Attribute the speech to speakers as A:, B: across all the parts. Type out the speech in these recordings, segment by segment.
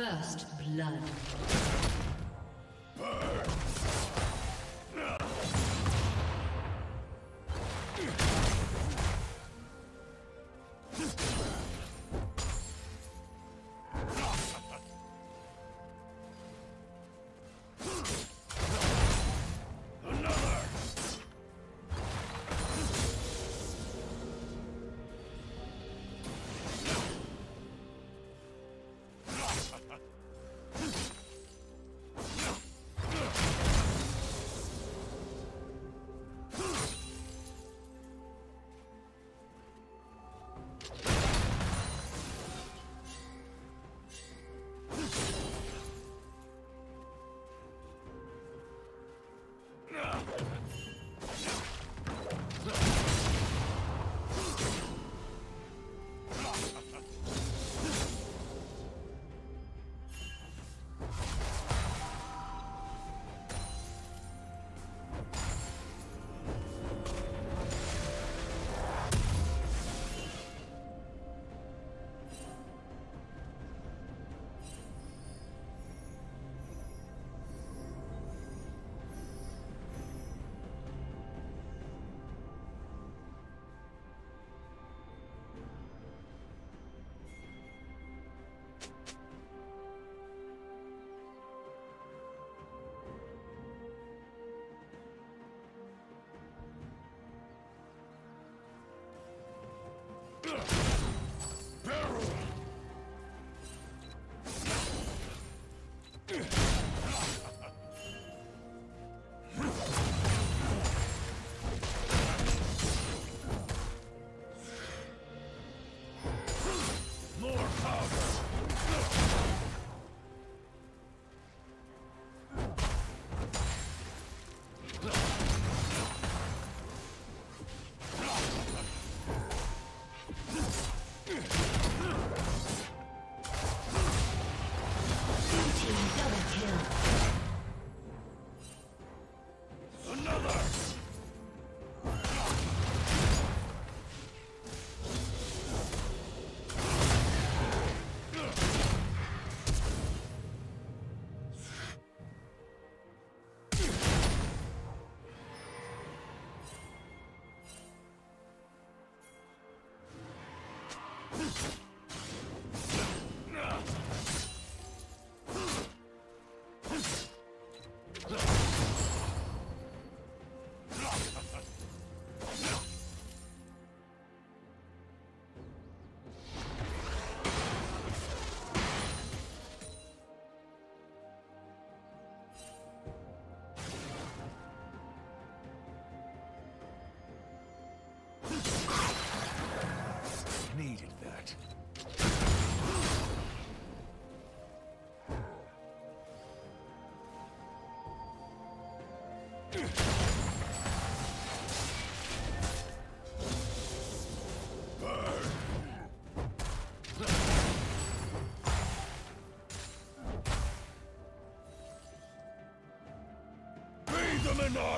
A: First blood.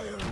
B: Iron!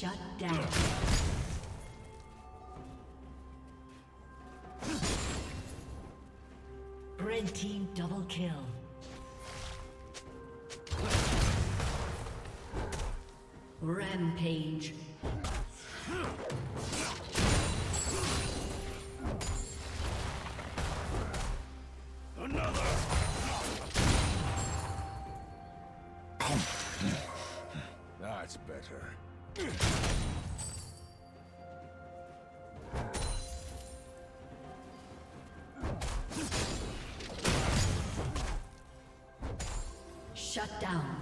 A: Shut down. Red team double kill. Rampage.
B: Another! That's better.
A: Shut down.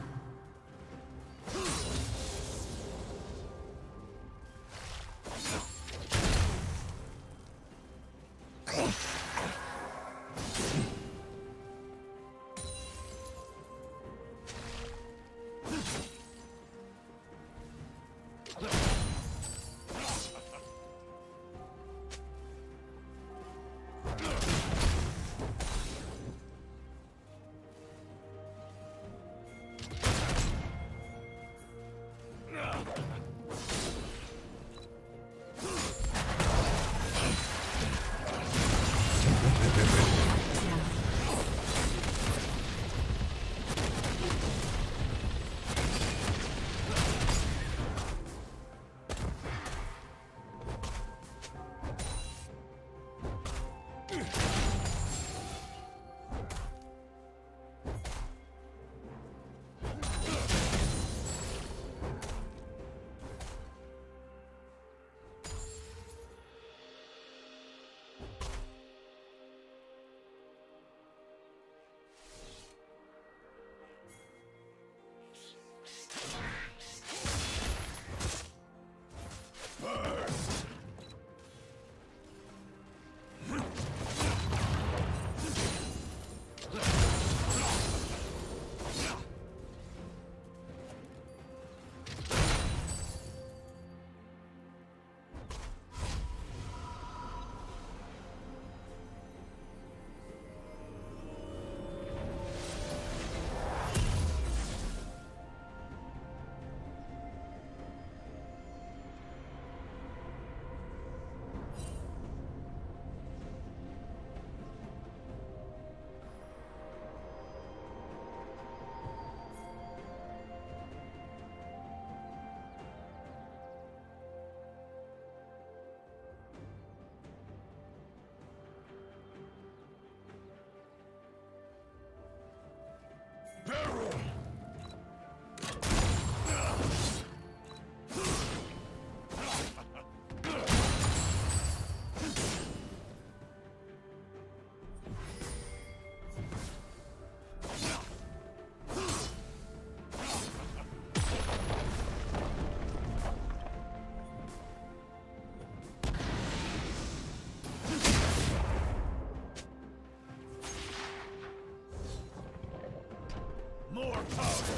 B: More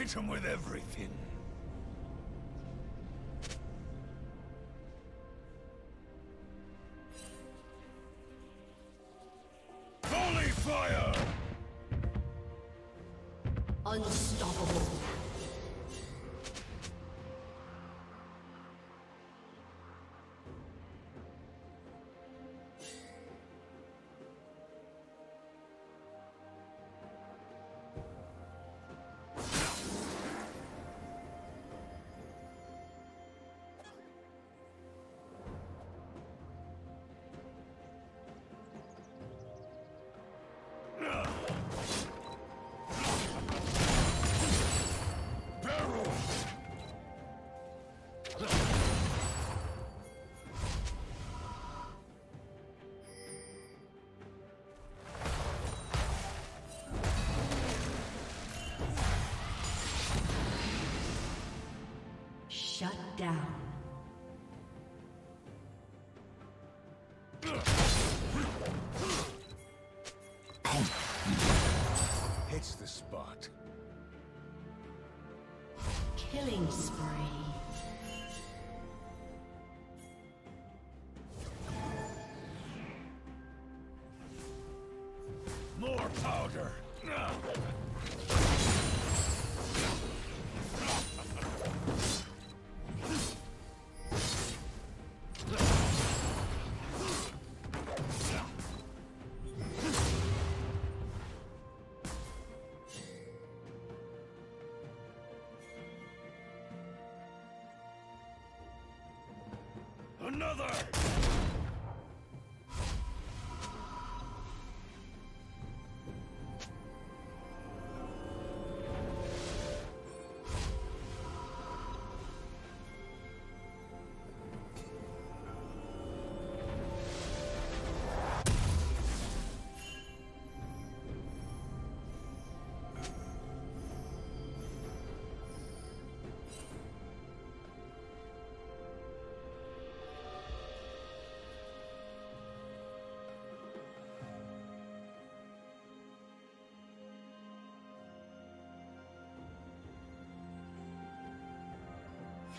B: Hit him with everything.
A: Shut down.
B: Hits the spot.
A: Killing spree.
B: More powder!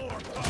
B: More power!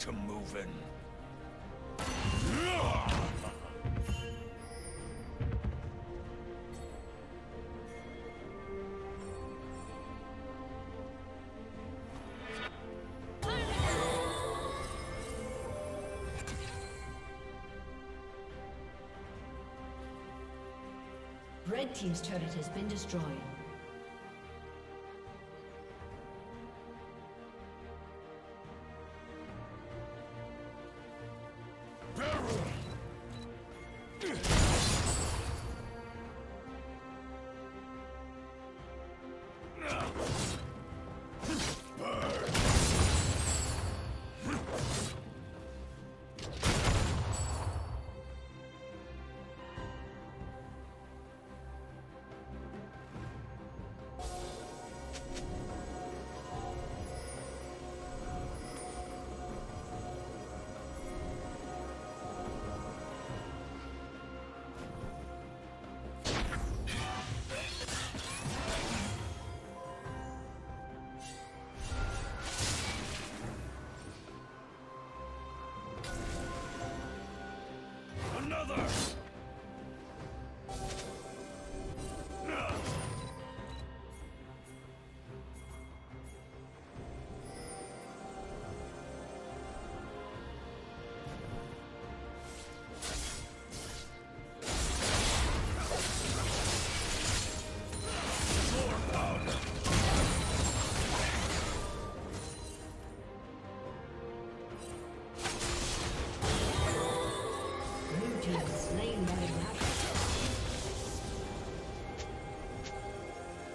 B: Him moving.
A: Red Team's turret has been destroyed.